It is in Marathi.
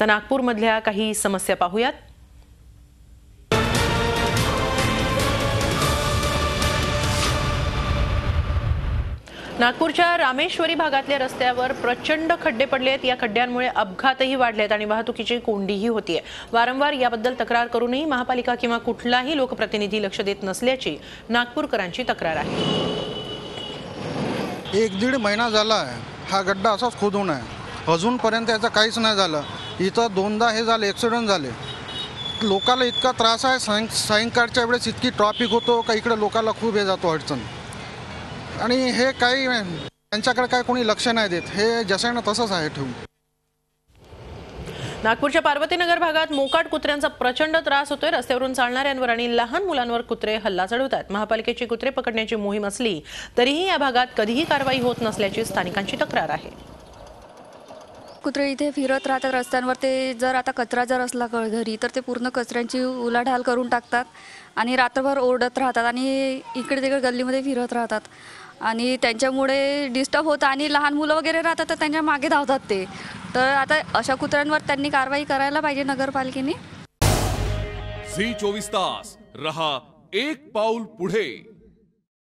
तर नागपूरमधल्या काही समस्या पाहूयात. नागपूरच्या रामेश्वरी भागातल्या रस्त्यावर प्रचंड खड्डे पडले आहेत या खड्ड्यांमुळे अपघातही वाढलेत आणि वाहतुकीची कोंडीही होतीये. वारंवार याबद्दल तक्रार करूनही महापालिका किंवा कुठलाही लोकप्रतिनिधी लक्ष देत नसल्याची नागपूरकरांची तक्रार आहे. एक दीड महिना झाला आहे हा गड्डा असाच खोदून आहे. अजूनपर्यंत याचं काहीच नाही झालं. इथं दोनदा हे झाले ॲक्सिडेंट झाले. लोकाला इतका त्रास आहे सायं सायंकाळच्या वेळेस इतकी ट्रॉफिक होतो का इकडे लोकाला खूप हे जातो अडचण. आणि हे काही त्यांच्याकडे काय कोणी लक्ष नाही देत. हे जसं ना तसंच आहे ठेवून. नागपूरच्या पार्वतीनगर भागात मोकाट कुत्र्यांचा प्रचंड त्रास होतोय. रस्त्यावरून चालणाऱ्यांवर आणि लहान मुलांवर कुत्रे हल्ला चढवतात महापालिकेची कुत्रे पकडण्याची मोहीम असली तरीही या भागात कधीही कारवाई होत नसल्याची स्थानिकांची तक्रार आहे. कुत्रे इथे फिरत राहतात रस्त्यांवर. ते जर आता कचरा जर असला घरी तर ते पूर्ण कचऱ्यांची उलाढाल करून टाकतात आणि रात्रभर ओरडत राहतात आणि इकडे तिकडे गल्लीमध्ये फिरत राहतात. आणि त्यांच्यामुळे डिस्टर्ब होतं आणि लहान मुलं वगैरे राहतात तर त्यांच्या मागे धावतात ते. तर आता अशा कुत्र्यांवर त्यांनी कारवाई करायला पाहिजे नगरपालिकेने. झी चोवीस तास. रहा एक पाऊल पुढे.